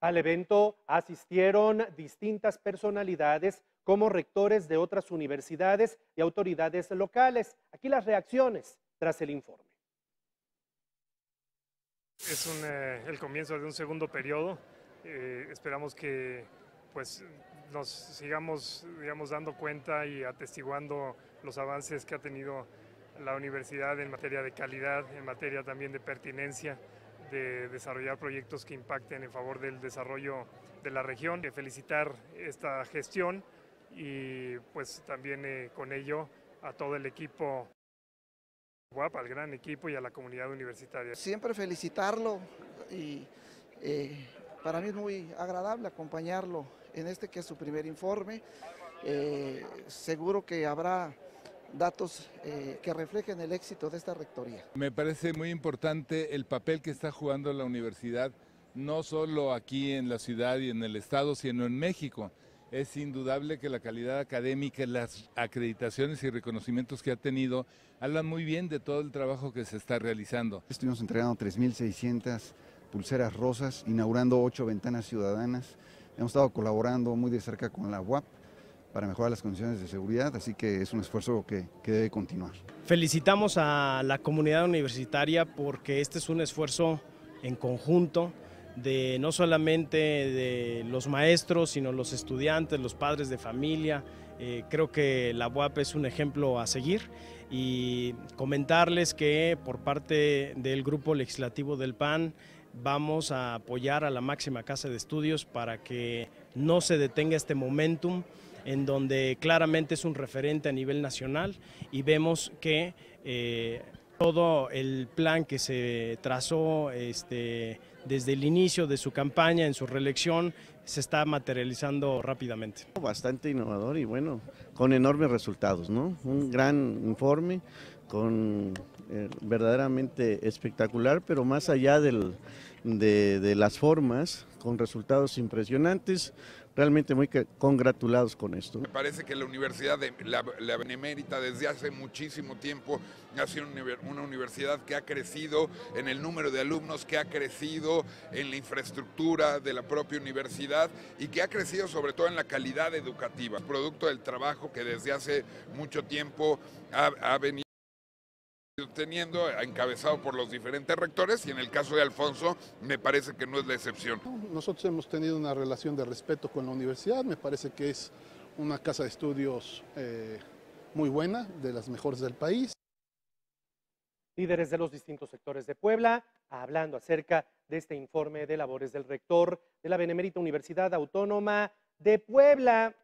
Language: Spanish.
Al evento asistieron distintas personalidades como rectores de otras universidades y autoridades locales. Aquí las reacciones tras el informe. Es eh, el comienzo de un segundo periodo. Eh, esperamos que pues, nos sigamos digamos, dando cuenta y atestiguando los avances que ha tenido la universidad en materia de calidad, en materia también de pertinencia, de desarrollar proyectos que impacten en favor del desarrollo de la región. Felicitar esta gestión y pues también eh, con ello a todo el equipo guapa, al gran equipo y a la comunidad universitaria. Siempre felicitarlo y eh, para mí es muy agradable acompañarlo en este que es su primer informe. Eh, seguro que habrá datos eh, que reflejen el éxito de esta rectoría. Me parece muy importante el papel que está jugando la universidad, no solo aquí en la ciudad y en el estado, sino en México es indudable que la calidad académica, las acreditaciones y reconocimientos que ha tenido, hablan muy bien de todo el trabajo que se está realizando. Estuvimos entregando 3.600 pulseras rosas, inaugurando ocho ventanas ciudadanas. Hemos estado colaborando muy de cerca con la UAP para mejorar las condiciones de seguridad, así que es un esfuerzo que, que debe continuar. Felicitamos a la comunidad universitaria porque este es un esfuerzo en conjunto de no solamente de los maestros, sino los estudiantes, los padres de familia. Eh, creo que la UAP es un ejemplo a seguir y comentarles que por parte del Grupo Legislativo del PAN vamos a apoyar a la máxima casa de estudios para que no se detenga este momentum en donde claramente es un referente a nivel nacional y vemos que eh, todo el plan que se trazó este, desde el inicio de su campaña en su reelección se está materializando rápidamente. Bastante innovador y bueno, con enormes resultados, ¿no? Un gran informe con eh, verdaderamente espectacular, pero más allá del, de las formas, con resultados impresionantes, realmente muy congratulados con esto. Me parece que la Universidad de la, Benemérita desde hace muchísimo tiempo ha sido una universidad que ha crecido en el número de alumnos, que ha crecido en la infraestructura de la propia universidad y que ha crecido sobre todo en la calidad educativa, producto del trabajo que desde hace mucho tiempo ha, ha venido teniendo, encabezado por los diferentes rectores y en el caso de Alfonso me parece que no es la excepción. Nosotros hemos tenido una relación de respeto con la universidad, me parece que es una casa de estudios eh, muy buena, de las mejores del país. Líderes de los distintos sectores de Puebla, hablando acerca de este informe de labores del rector de la Benemérita Universidad Autónoma de Puebla.